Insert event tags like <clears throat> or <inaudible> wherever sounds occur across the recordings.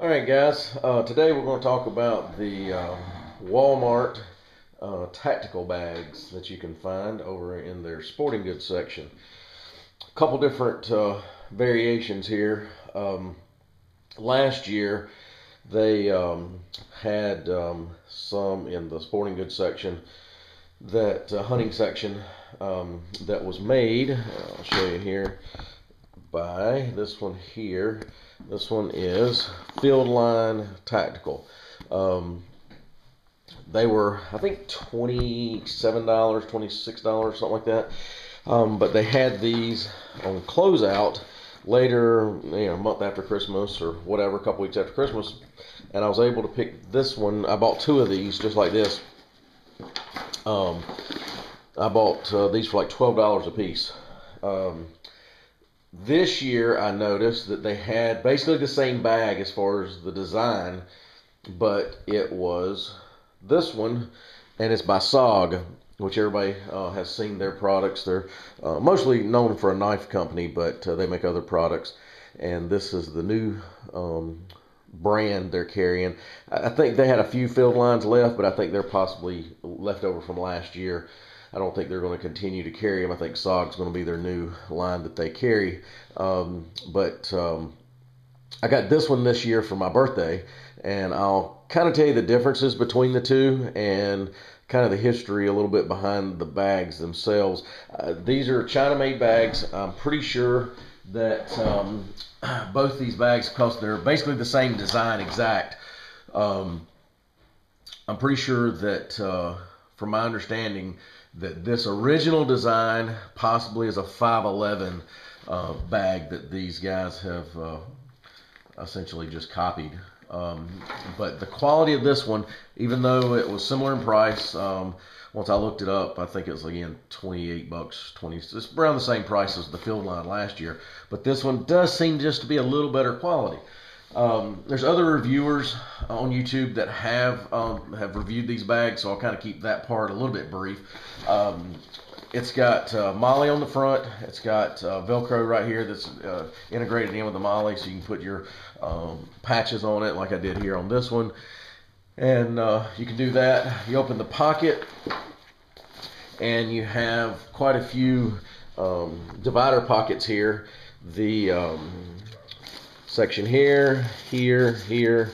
All right, guys. Uh, today we're going to talk about the uh, Walmart uh, tactical bags that you can find over in their sporting goods section. A couple different uh, variations here. Um, last year they um, had um, some in the sporting goods section, that uh, hunting section um, that was made. I'll show you here by this one here. This one is Fieldline Tactical. Um, they were, I think, twenty-seven dollars, twenty-six dollars, something like that. Um, but they had these on closeout later, you know, a month after Christmas or whatever, a couple weeks after Christmas, and I was able to pick this one. I bought two of these just like this. Um, I bought uh, these for like twelve dollars a piece. Um, this year, I noticed that they had basically the same bag as far as the design, but it was this one, and it's by SOG, which everybody uh, has seen their products. They're uh, mostly known for a knife company, but uh, they make other products. And this is the new um, brand they're carrying. I think they had a few Fieldlines left, but I think they're possibly left over from last year. I don't think they're going to continue to carry them. I think SOG's going to be their new line that they carry. Um, but um, I got this one this year for my birthday, and I'll kind of tell you the differences between the two and kind of the history a little bit behind the bags themselves. Uh, these are China made bags. I'm pretty sure that um, <clears throat> both these bags, because they're basically the same design exact, um, I'm pretty sure that, uh, from my understanding, that this original design possibly is a 5.11 uh, bag that these guys have uh, essentially just copied. Um, but the quality of this one, even though it was similar in price, um, once I looked it up, I think it was again 28 bucks, 20. It's around the same price as the Fieldline last year. But this one does seem just to be a little better quality. Um, there's other reviewers on YouTube that have um, have reviewed these bags, so I'll kind of keep that part a little bit brief. Um, it's got uh, MOLLE on the front. It's got uh, Velcro right here that's uh, integrated in with the MOLLE, so you can put your um, patches on it, like I did here on this one. And uh, you can do that. You open the pocket, and you have quite a few um, divider pockets here. The um, section here, here, here,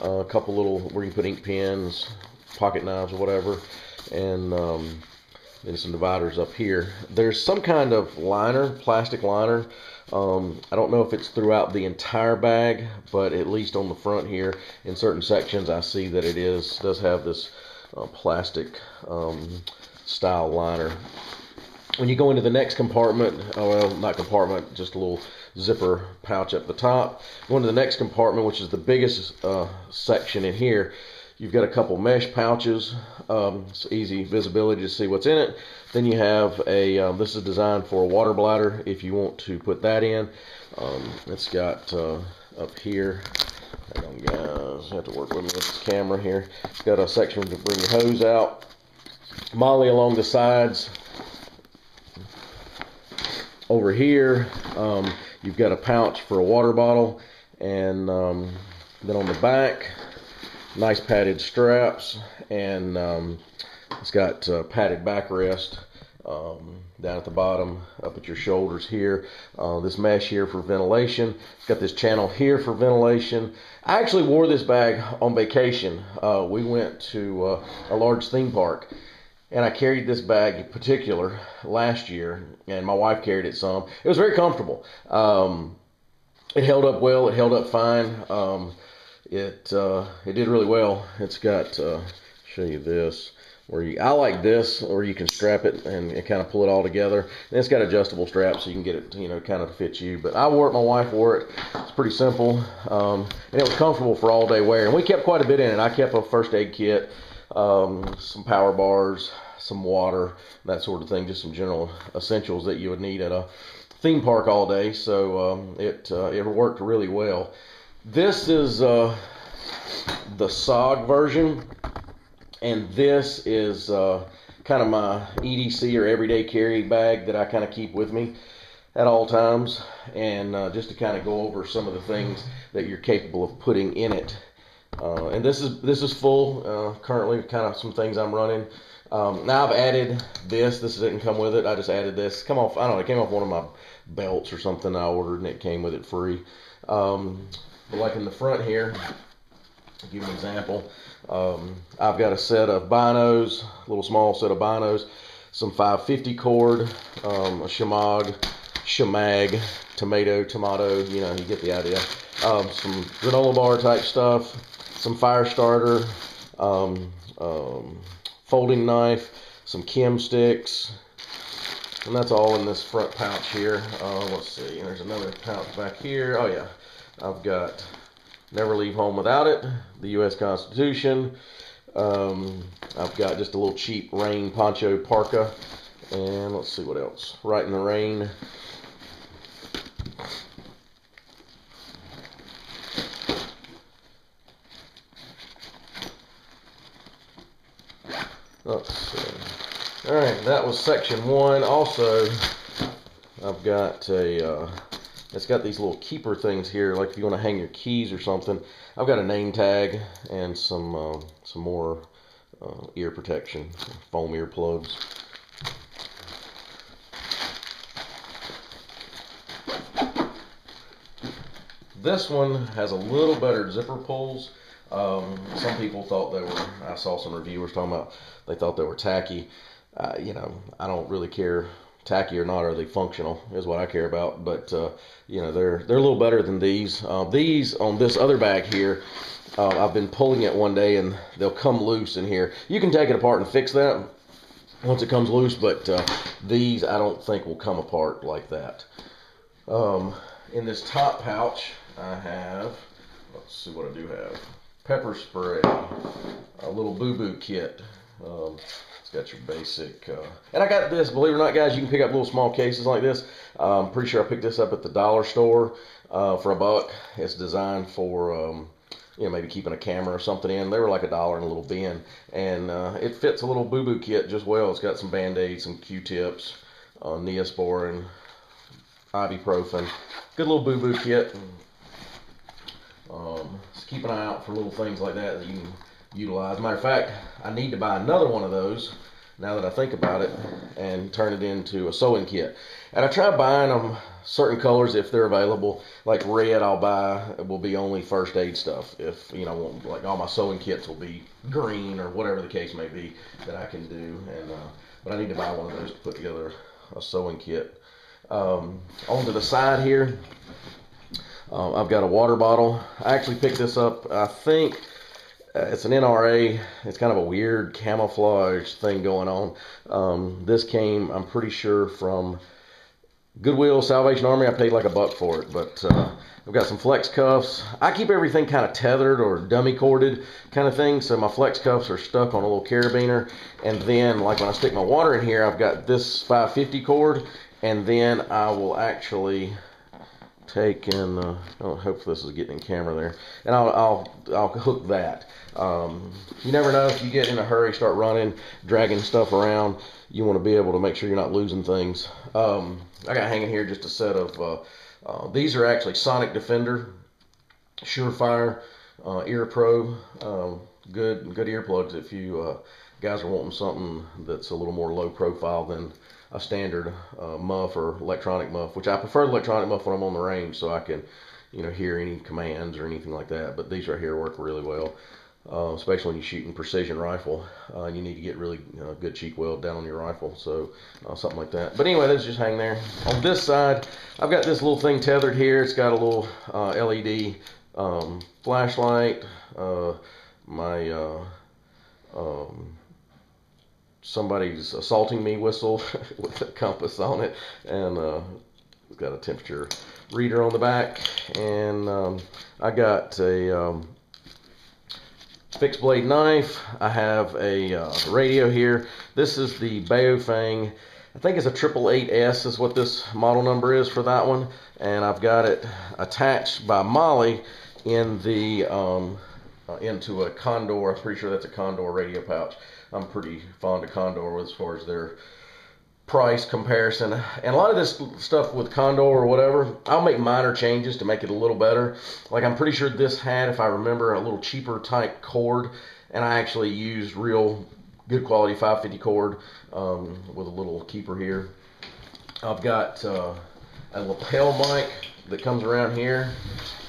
uh, a couple little where you put ink pens, pocket knives, or whatever, and um, then some dividers up here. There's some kind of liner, plastic liner. Um, I don't know if it's throughout the entire bag, but at least on the front here, in certain sections, I see that it is does have this uh, plastic um, style liner. When you go into the next compartment, oh, well, not compartment, just a little zipper pouch at the top. Going to the next compartment, which is the biggest uh, section in here. You've got a couple mesh pouches. Um, it's easy visibility to see what's in it. Then you have a, um, this is designed for a water bladder if you want to put that in. Um, it's got uh, up here, hang on guys, I have to work with me with this camera here. It's got a section to bring your hose out. MOLLE along the sides. Over here, um, you've got a pouch for a water bottle. And um, then on the back, nice padded straps and um, it's got uh, padded backrest um, down at the bottom up at your shoulders here. Uh, this mesh here for ventilation. It's got this channel here for ventilation. I actually wore this bag on vacation. Uh, we went to uh, a large theme park and I carried this bag in particular last year and my wife carried it some it was very comfortable um, it held up well it held up fine um, it uh, it did really well. It's got uh, show you this where you I like this where you can strap it and, and kind of pull it all together. And it's got adjustable straps so you can get it you know kind of fit you. But I wore it, my wife wore it. It's pretty simple um, and it was comfortable for all day wear. And we kept quite a bit in it. I kept a first aid kit, um, some power bars, some water, that sort of thing, just some general essentials that you would need at a theme park all day. So um, it uh, it worked really well. This is uh, the SOG version, and this is uh, kind of my EDC or everyday carry bag that I kind of keep with me. at all times, and uh, just to kind of go over some of the things that you're capable of putting in it. Uh, and this is this is full uh, currently. Kind of some things I'm running. Um, now I've added this. This didn't come with it. I just added this. Come off. I don't know. It came off one of my belts or something I ordered, and it came with it free. Um, but like in the front here, give you an example. Um, I've got a set of binos, a little small set of binos, some 550 cord, um, a Shemag, Shemag, tomato, tomato, you know, you get the idea. Um, some granola bar type stuff, some fire starter, um, um, folding knife, some chem sticks, and that's all in this front pouch here. Uh, let's see, there's another pouch back here. Oh yeah, I've got Never Leave Home Without It, the U.S. Constitution. Um, I've got just a little cheap rain poncho parka. And let's see what else. Right in the Rain. Let's see. All right, that was section one. Also, I've got a uh, it's got these little keeper things here, like if you want to hang your keys or something. I've got a name tag and some uh, some more uh, ear protection, foam earplugs. This one has a little better zipper pulls. Um, some people thought they were. I saw some reviewers talking about they thought they were tacky. Uh, you know, I don't really care tacky or not, are they functional? Is what I care about. But uh, you know, they're they're a little better than these. Uh, these on this other bag here, uh, I've been pulling it one day and they'll come loose in here. You can take it apart and fix that once it comes loose, but uh, these I don't think will come apart like that. Um, in this top pouch, I have. Let's see what I do have. Pepper spray, a little boo boo kit. Um, it's got your basic. Uh, and I got this, believe it or not, guys, you can pick up little small cases like this. I'm pretty sure I picked this up at the dollar store uh, for a buck. It's designed for. Um, you know, maybe keeping a camera or something in. They were like a dollar in a little bin, and uh, it fits a little boo boo kit just well. It's got some band aids, some Q-tips, uh, Neosporin, ibuprofen. Good little boo boo kit. Um, keep an eye out for little things like that that you can utilize. Matter of fact, I need to buy another one of those now that I think about it and turn it into a sewing kit. And I try buying them certain colors if they're available. Like red, I'll buy it will be only first aid stuff. If you know, like all my sewing kits will be green or whatever the case may be that I can do. And uh, but I need to buy one of those to put together a sewing kit. Um, on to the side here, uh, I've got a water bottle. I actually picked this up. I think uh, it's an NRA. It's kind of a weird camouflage thing going on. Um, this came, I'm pretty sure, from Goodwill Salvation Army. I paid like a buck for it, but uh, I've got some flex cuffs. I keep everything kind of tethered or dummy corded kind of thing, so my flex cuffs are stuck on a little carabiner. And then, like when I stick my water in here, I've got this 550 cord, and then I will actually take uh, oh, hopefully this is getting in camera there, and I'll I'll I'll <laughs> hook that. Um, you never know if you get in a hurry, start running, dragging stuff around. You want to be able to make sure you're not losing things. Um, I got hanging here just a set of uh, uh, these are actually Sonic Defender, Surefire, uh, Ear Pro, um, good good earplugs if you uh, guys are wanting something that's a little more low profile than a standard uh, muff or electronic muff, which I prefer electronic muff when I'm on the range so I can, you know, hear any commands or anything like that. But these right here work really well, uh, especially when you're shooting precision rifle. Uh, you need to get really uh, good cheek weld down on your rifle, so uh, something like that. But anyway, those just hang there. On this side, I've got this little thing tethered here. It's got a little uh, LED um, flashlight. Uh, my um, somebody's assaulting me whistle <laughs> with a compass on it, and uh, it's got a temperature reader on the back. And um, I got a um, fixed blade knife. I have a uh, radio here. This is the Baofeng. I think it's a triple eight S is what this model number is for that one, and I've got it attached by MOLLE in the um, uh, into a Condor. I'm pretty sure that's a Condor radio pouch. I'm pretty fond of Condor as far as their price comparison. And a lot of this stuff with Condor or whatever, I'll make minor changes to make it a little better. Like I'm pretty sure this had, if I remember, a little cheaper type cord, and I actually used real good quality 550 cord um, with a little keeper here. I've got uh, a lapel mic that comes around here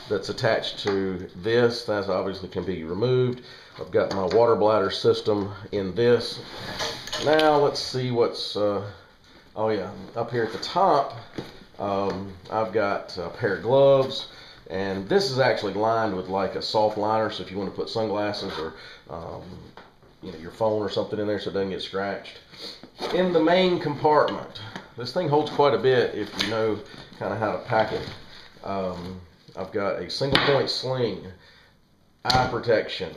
that's attached to this. That obviously can be removed. I've got my water bladder system in this. Now let's see what's, uh, oh yeah, up here at the top, um, I've got a pair of gloves. And this is actually lined with like a soft liner, so if you want to put sunglasses or um, you know your phone or something in there so it doesn't get scratched. In the main compartment, this thing holds quite a bit if you know kind of how to pack it. Um, I've got a single point sling, eye protection,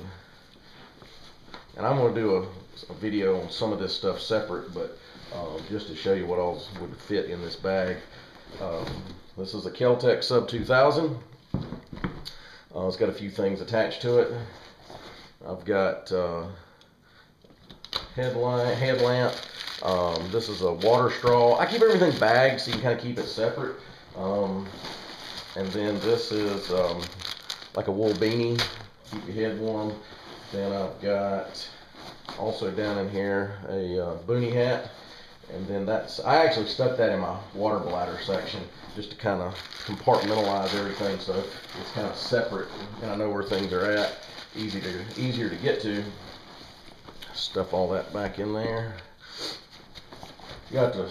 and I'm going to do a, a, video on some of this stuff separate, but uh, just to show you what all would fit in this bag. Um, this is a Keltec Sub 2000. Uh, it's got a few things attached to it. I've got uh, headlight, headlamp. Um, this is a water straw. I keep everything bagged so you can kind of keep it separate. Um, and then this is um, like a wool beanie, keep your head warm. Then I've got also down in here a uh, boonie hat. And then that's, I actually stuck that in my water bladder section just to kind of compartmentalize everything so it's kind of separate and I know where things are at, easy to, easier to get to. Stuff all that back in there. Got to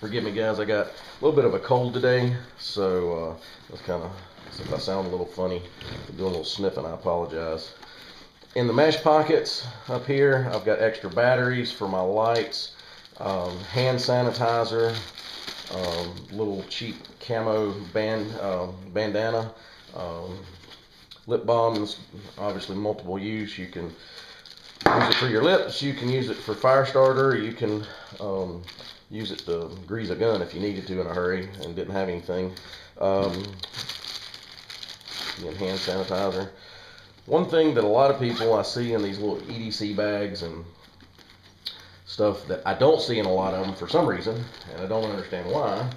forgive me guys, I got a little bit of a cold today, so uh, it's kind of, if I sound a little funny, I'm doing a little sniffing, I apologize. In the mesh pockets up here, I've got extra batteries for my lights, um, hand sanitizer, um, little cheap camo band um, bandana, um, lip balms, obviously multiple use. You can use it for your lips, you can use it for fire starter, you can um, use it to grease a gun if you needed to in a hurry and didn't have anything. Um, hand sanitizer. One thing that a lot of people I see in these little EDC bags and stuff that I don't see in a lot of them for some reason, and I don't understand why,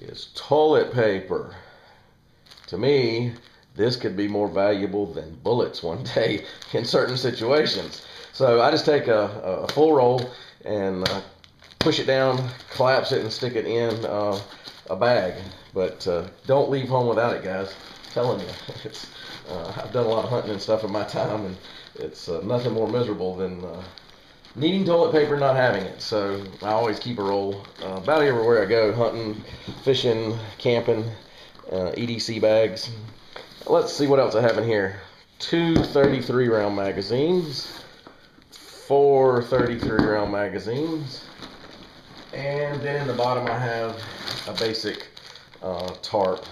is toilet paper. To me, this could be more valuable than bullets one day <laughs> in certain situations. So I just take a, a full roll and uh, push it down, collapse it, and stick it in uh, a bag. But uh, don't leave home without it, guys. I'm telling you, <laughs> it's, uh, I've done a lot of hunting and stuff in my time, and it's uh, nothing more miserable than uh, needing toilet paper and not having it. So I always keep a roll uh, about everywhere I go, hunting, fishing, camping, EDC bags. Let's see what else I have in here. Two 33 round magazines, four 33 round magazines, and then in the bottom I have a basic uh, tarp.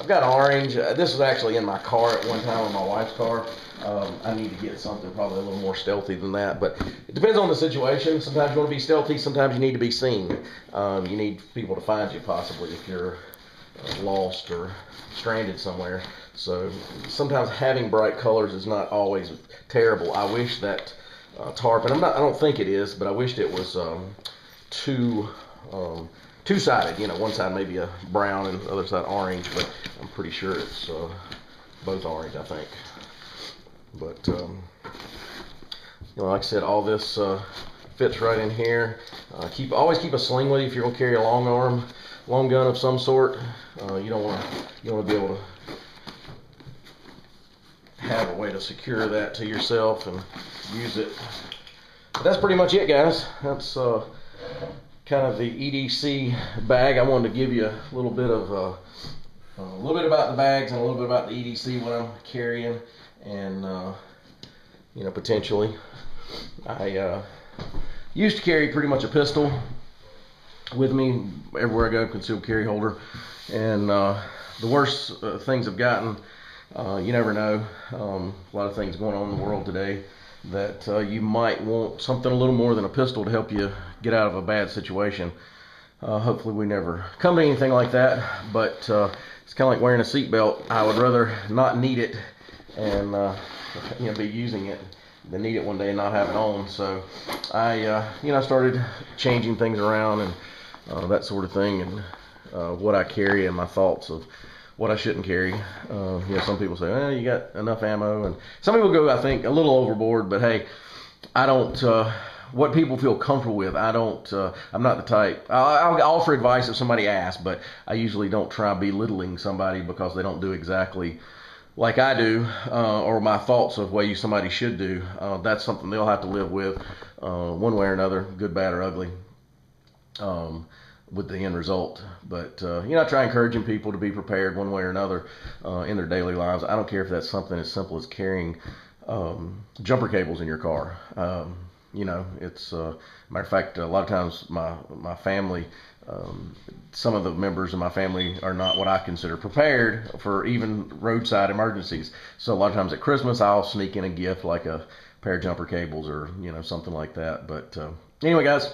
I've got orange. Uh, this was actually in my car at one time, in my wife's car. Um, I need to get something probably a little more stealthy than that, but it depends on the situation. Sometimes you want to be stealthy, sometimes you need to be seen. Um, you need people to find you possibly if you're uh, lost or stranded somewhere. So sometimes having bright colors is not always terrible. I wish that uh, tarp, and I'm not, I don't think it is, but I wished it was um, two um, two sided. You know, one side maybe a brown and the other side orange, but I'm pretty sure it's uh, both orange. I think. But um, you know, like I said, all this uh, fits right in here. Uh, keep always keep a sling with you if you're gonna carry a long arm, long gun of some sort. Uh, you don't want you want to be able to have a way to secure that to yourself and use it. But that's pretty much it, guys. That's uh, kind of the EDC bag. I wanted to give you a little bit of uh, a little bit about the bags and a little bit about the EDC what I'm carrying, and uh, you know potentially I uh, used to carry pretty much a pistol with me everywhere I go, concealed carry holder, and uh, the worst uh, things I've gotten. Uh, you never know. Um, a lot of things going on in the world today that uh, you might want something a little more than a pistol to help you get out of a bad situation. Uh, hopefully, we never come to anything like that, but uh, it's kind of like wearing a seatbelt. I would rather not need it and uh, you know be using it than need it one day and not have it on. So I, uh, you know, started changing things around and uh, that sort of thing, and what I carry and my thoughts of what I shouldn't carry. Uh, you know, some people say, "Well, you got enough ammo," and some people go, I think, a little overboard. But hey, I don't. Uh, what people feel comfortable with. I don't. Uh, I'm not the type. I'll, I'll offer advice if somebody asks, but I usually don't try belittling somebody because they don't do exactly like I do, uh, or my thoughts of way somebody should do. Uh, that's something they'll have to live with, uh, one way or another, good, bad, or ugly. Um, with the end result. But uh, you know, I try encouraging people to be prepared one way or another uh, in their daily lives. I don't care if that's something as simple as carrying um, jumper cables in your car. Um, you know, it's uh, matter of fact, a lot of times my my family. Um, some of the members of my family are not what I consider prepared for even roadside emergencies. So a lot of times at Christmas, I'll sneak in a gift like a pair of jumper cables or you know something like that. But uh, anyway, guys,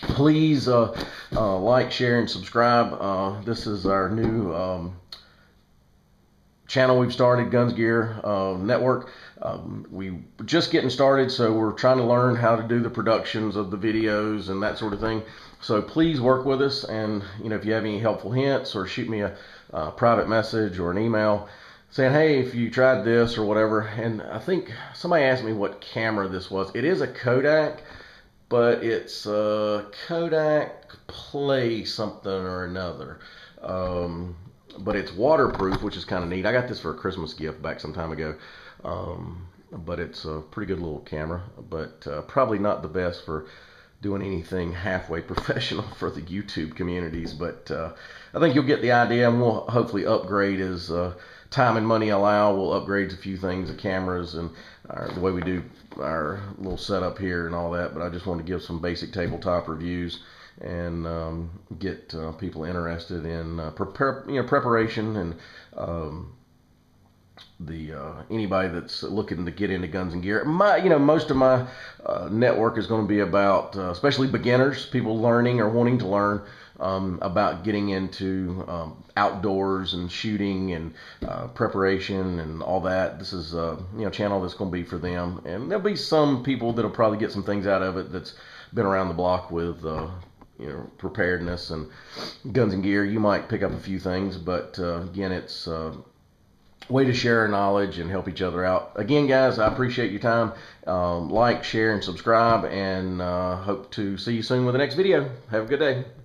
please uh, uh, like, share, and subscribe. Uh, this is our new um, channel we've started, Guns Gear uh, Network. Um, we just getting started, so we're trying to learn how to do the productions of the videos and that sort of thing. So please work with us, and you know if you have any helpful hints, or shoot me a, a private message or an email saying, hey, if you tried this or whatever. And I think somebody asked me what camera this was. It is a Kodak but it's a Kodak Play something or another. Um, but it's waterproof, which is kind of neat. I got this for a Christmas gift back some time ago. Um, but it's a pretty good little camera, but uh, probably not the best for doing anything halfway <laughs> professional for the YouTube communities. But uh, I think you'll get the idea, and we'll hopefully upgrade as uh, time and money allow. We'll upgrade a few things, the cameras and our, the way we do our little setup here and all that. But I just want to give some basic tabletop reviews and um, get uh, people interested in uh, prepare, you know, preparation and um, the uh, anybody that's looking to get into guns and gear. My, you know, most of my uh, network is going to be about, uh, especially beginners, people learning or wanting to learn um, about getting into um, outdoors and shooting and uh, preparation and all that. This is a you know channel that's going to be for them, and there'll be some people that'll probably get some things out of it that's been around the block with. Uh, you know, preparedness and guns and gear. You might pick up a few things, but uh, again, it's uh, way to share our knowledge and help each other out. Again, guys, I appreciate your time. Um, like, share, and subscribe, and uh, hope to see you soon with the next video. Have a good day.